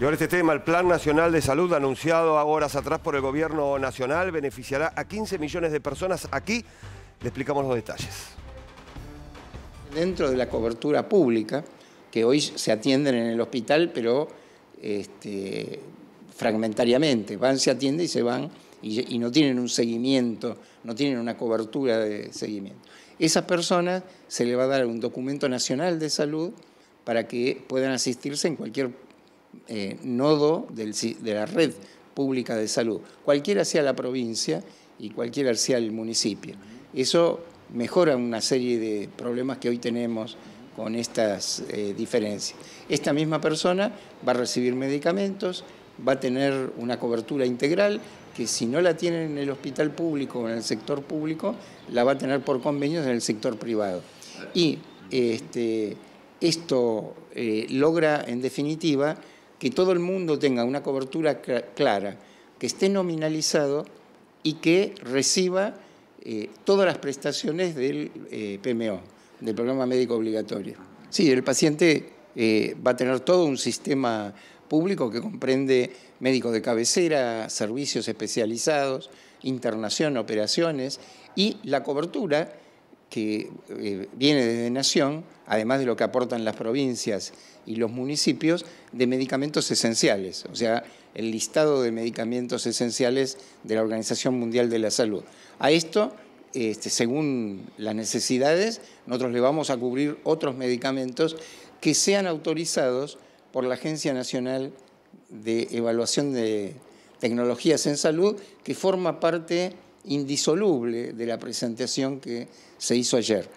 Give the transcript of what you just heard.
Ahora este tema, el Plan Nacional de Salud anunciado horas atrás por el Gobierno Nacional beneficiará a 15 millones de personas. Aquí le explicamos los detalles. Dentro de la cobertura pública, que hoy se atienden en el hospital, pero este, fragmentariamente, van, se atienden y se van y, y no tienen un seguimiento, no tienen una cobertura de seguimiento. Esas personas se le va a dar un documento nacional de salud para que puedan asistirse en cualquier eh, nodo de la red pública de salud, cualquiera sea la provincia y cualquiera sea el municipio. Eso mejora una serie de problemas que hoy tenemos con estas eh, diferencias. Esta misma persona va a recibir medicamentos, va a tener una cobertura integral que si no la tiene en el hospital público o en el sector público, la va a tener por convenios en el sector privado. Y este, esto eh, logra, en definitiva, que todo el mundo tenga una cobertura clara, que esté nominalizado y que reciba eh, todas las prestaciones del eh, PMO, del Programa Médico Obligatorio. Sí, el paciente eh, va a tener todo un sistema público que comprende médicos de cabecera, servicios especializados, internación, operaciones y la cobertura que eh, viene desde Nación, además de lo que aportan las provincias y los municipios, de medicamentos esenciales, o sea, el listado de medicamentos esenciales de la Organización Mundial de la Salud. A esto, este, según las necesidades, nosotros le vamos a cubrir otros medicamentos que sean autorizados por la Agencia Nacional de Evaluación de Tecnologías en Salud, que forma parte indisoluble de la presentación que se hizo ayer.